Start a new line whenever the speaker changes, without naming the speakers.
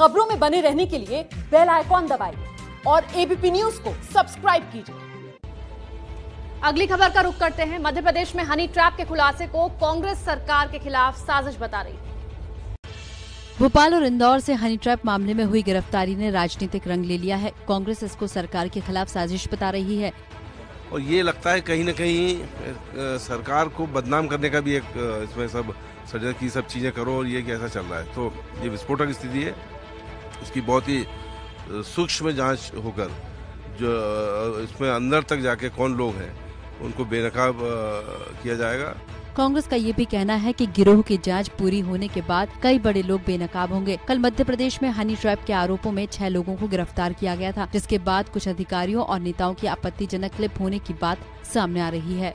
खबरों में बने रहने के लिए बेल आइकॉन दबाइए और एबीपी न्यूज़ को सब्सक्राइब कीजिए।
अगली खबर का रुख करते हैं। मध्य प्रदेश में हनी ट्रैप के खुलासे को कांग्रेस सरकार के खिलाफ साजिश बता रही
भोपाल और इंदौर से हनी ट्रैप मामले में हुई गिरफ्तारी ने राजनीतिक रंग ले लिया है। कांग्रेस इसको सरकार के खिलाफ साजिश बता रही है।
और ये लगता है कहीं ना कहीं सरकार को बदनाम करने का भी एक इसमें सब सजा की सब चीज़ें करो और ये कैसा चल रहा है। तो ये विस्फोटक स्थिति है। इसकी बहुत ही सूक्ष्म जाँच होकर, जो इसमें अंदर तक जाके कौन लोग हैं, उनको बेनकाब किया जाएगा।
कांग्रेस का ये भी कहना है कि गिरोह की जाँच पूरी होने के बाद कई बड़े लोग बेनकाब होंगे। कल मध्य प्रदेश में हनी ट्रैप के आरोपों में छह लोगों को गिरफ़्तार किया गया था, जिसके बाद कुछ अधिकारियों और नेताओं की आपत्तिजनक क्लिप होने की बात सामने आ रही है।